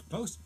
Close.